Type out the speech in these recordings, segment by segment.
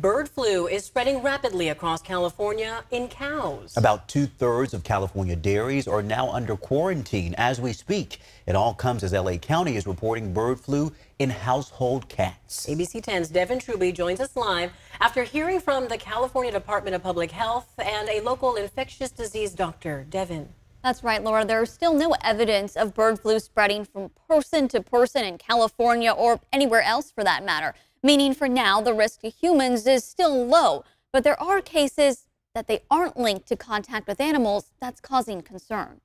Bird flu is spreading rapidly across California in cows. About two thirds of California dairies are now under quarantine as we speak. It all comes as LA County is reporting bird flu in household cats. ABC 10's Devin Truby joins us live after hearing from the California Department of Public Health and a local infectious disease doctor. Devin. That's right, Laura. There is still no evidence of bird flu spreading from person to person in California or anywhere else for that matter meaning for now the risk to humans is still low. But there are cases that they aren't linked to contact with animals that's causing concern.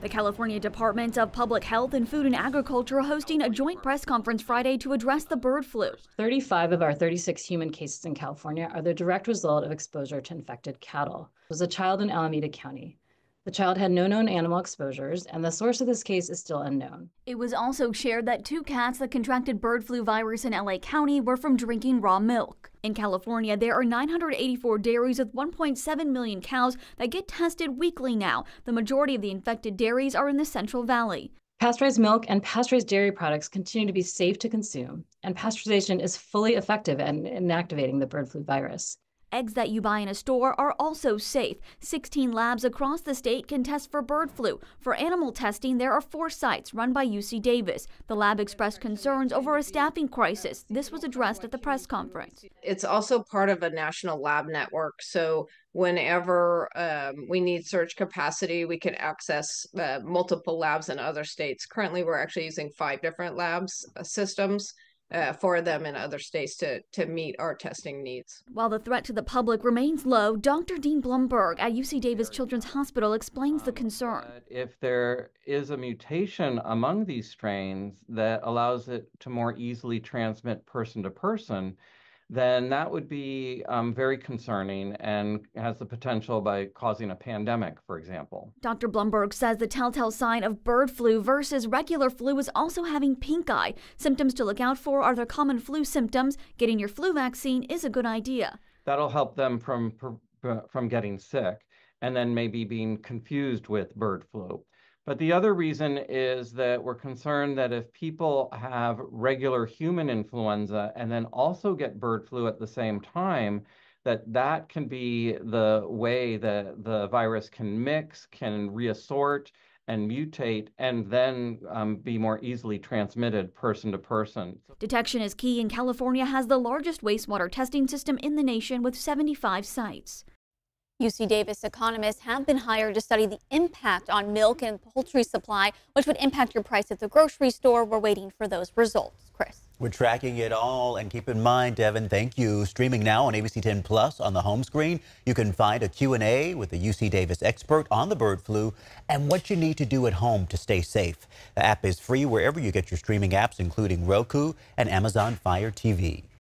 The California Department of Public Health and Food and Agriculture hosting a joint press conference Friday to address the bird flu. 35 of our 36 human cases in California are the direct result of exposure to infected cattle. It was a child in Alameda County. The child had no known animal exposures, and the source of this case is still unknown. It was also shared that two cats that contracted bird flu virus in LA County were from drinking raw milk. In California, there are 984 dairies with 1.7 million cows that get tested weekly now. The majority of the infected dairies are in the Central Valley. Pasteurized milk and pasteurized dairy products continue to be safe to consume, and pasteurization is fully effective at inactivating the bird flu virus. Eggs that you buy in a store are also safe. 16 labs across the state can test for bird flu. For animal testing, there are four sites run by UC Davis. The lab expressed concerns over a staffing crisis. This was addressed at the press conference. It's also part of a national lab network. So whenever um, we need surge capacity, we can access uh, multiple labs in other states. Currently, we're actually using five different labs uh, systems uh, for them in other states to, to meet our testing needs. While the threat to the public remains low, Dr. Dean Blumberg at UC Davis Children's Hospital explains the concern. If there is a mutation among these strains that allows it to more easily transmit person to person, then that would be um, very concerning and has the potential by causing a pandemic, for example. Dr. Blumberg says the telltale sign of bird flu versus regular flu is also having pink eye. Symptoms to look out for are the common flu symptoms. Getting your flu vaccine is a good idea. That'll help them from from getting sick and then maybe being confused with bird flu. But the other reason is that we're concerned that if people have regular human influenza and then also get bird flu at the same time, that that can be the way that the virus can mix, can reassort and mutate and then um, be more easily transmitted person to person. Detection is key, and California has the largest wastewater testing system in the nation with 75 sites. UC Davis economists have been hired to study the impact on milk and poultry supply, which would impact your price at the grocery store. We're waiting for those results. Chris. We're tracking it all. And keep in mind, Devin, thank you. Streaming now on ABC 10 Plus on the home screen, you can find a Q&A with the UC Davis expert on the bird flu and what you need to do at home to stay safe. The app is free wherever you get your streaming apps, including Roku and Amazon Fire TV.